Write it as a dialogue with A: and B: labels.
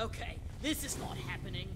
A: Okay, this is not happening.